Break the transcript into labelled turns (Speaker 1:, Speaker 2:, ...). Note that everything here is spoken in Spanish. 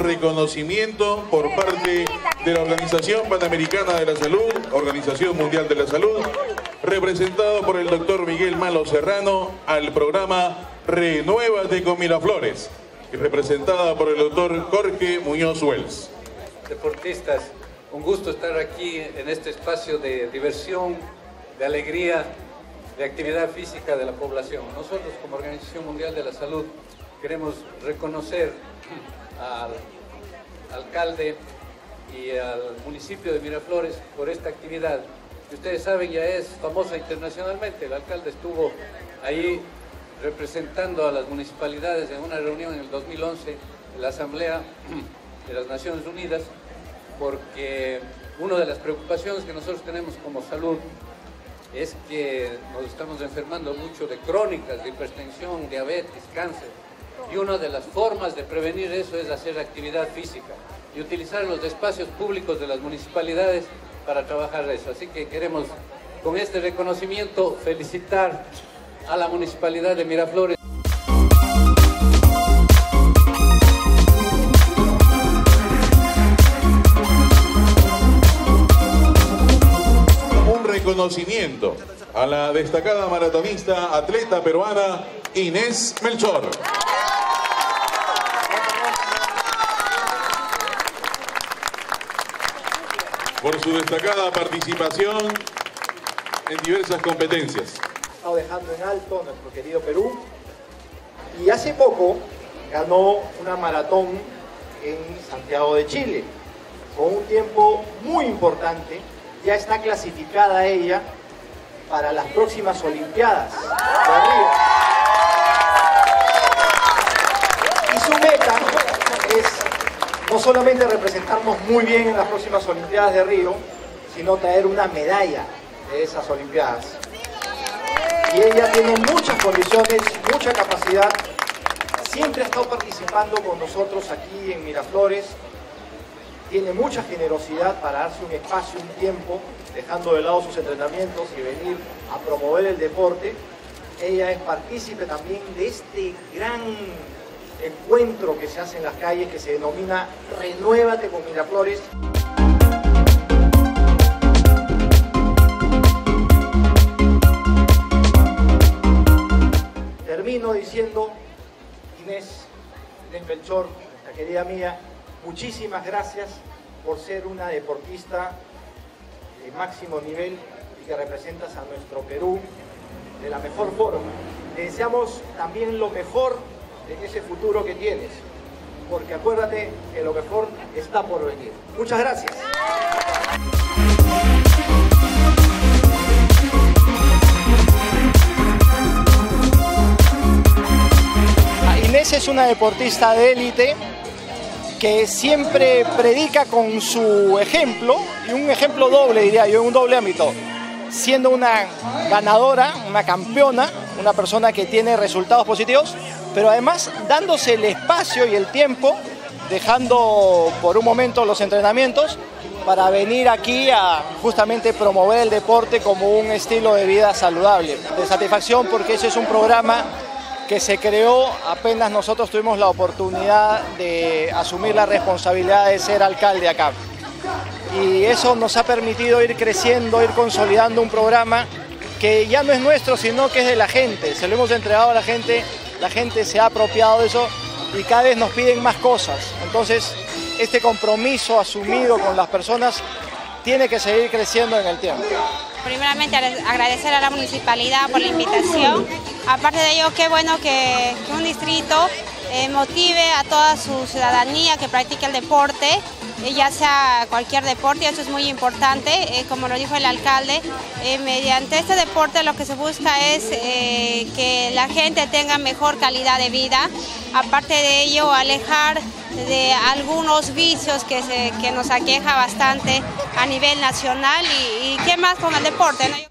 Speaker 1: reconocimiento por parte de la Organización Panamericana de la Salud, Organización Mundial de la Salud, representado por el doctor Miguel Malo Serrano al programa Renuévate con Miraflores, y representada por el doctor Jorge Muñoz Wells.
Speaker 2: Deportistas, un gusto estar aquí en este espacio de diversión, de alegría, de actividad física de la población. Nosotros como Organización Mundial de la Salud queremos reconocer al alcalde y al municipio de Miraflores por esta actividad ustedes saben ya es famosa internacionalmente. El alcalde estuvo ahí representando a las municipalidades en una reunión en el 2011 en la Asamblea de las Naciones Unidas porque una de las preocupaciones que nosotros tenemos como salud es que nos estamos enfermando mucho de crónicas, de hipertensión, diabetes, cáncer. Y una de las formas de prevenir eso es hacer actividad física y utilizar los espacios públicos de las municipalidades para trabajar eso. Así que queremos con este reconocimiento felicitar a la Municipalidad de Miraflores.
Speaker 1: Un reconocimiento a la destacada maratonista atleta peruana Inés Melchor. Por su destacada participación en diversas competencias.
Speaker 3: Estado dejando en alto nuestro querido Perú y hace poco ganó una maratón en Santiago de Chile con un tiempo muy importante. Ya está clasificada ella para las próximas Olimpiadas. Y su meta es no solamente representarnos muy bien en las próximas Olimpiadas de Río, sino traer una medalla de esas Olimpiadas. Y ella tiene muchas condiciones, mucha capacidad, siempre ha estado participando con nosotros aquí en Miraflores, tiene mucha generosidad para darse un espacio, un tiempo, dejando de lado sus entrenamientos y venir a promover el deporte. Ella es partícipe también de este gran encuentro que se hace en las calles que se denomina Renuévate con Miraflores. Termino diciendo, Inés, Inés la querida mía, muchísimas gracias por ser una deportista de máximo nivel y que representas a nuestro Perú de la mejor forma. Te deseamos también lo mejor en ese futuro que tienes, porque acuérdate que lo mejor está por venir. Muchas gracias. Inés es una deportista de élite que siempre predica con su ejemplo, y un ejemplo doble diría yo, en un doble ámbito, siendo una ganadora, una campeona, una persona que tiene resultados positivos, pero además dándose el espacio y el tiempo, dejando por un momento los entrenamientos para venir aquí a justamente promover el deporte como un estilo de vida saludable. De satisfacción porque ese es un programa que se creó apenas nosotros tuvimos la oportunidad de asumir la responsabilidad de ser alcalde acá. Y eso nos ha permitido ir creciendo, ir consolidando un programa que ya no es nuestro, sino que es de la gente. Se lo hemos entregado a la gente la gente se ha apropiado de eso y cada vez nos piden más cosas. Entonces, este compromiso asumido con las personas tiene que seguir creciendo en el tiempo.
Speaker 4: Primeramente agradecer a la municipalidad por la invitación. Aparte de ello, qué bueno que, un distrito eh, motive a toda su ciudadanía que practique el deporte ya sea cualquier deporte, eso es muy importante, eh, como lo dijo el alcalde, eh, mediante este deporte lo que se busca es que la gente tenga mejor calidad de vida, aparte de ello alejar de algunos vicios que, que nos aqueja bastante a nivel nacional y, qué más con el deporte.